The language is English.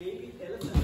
baby elephant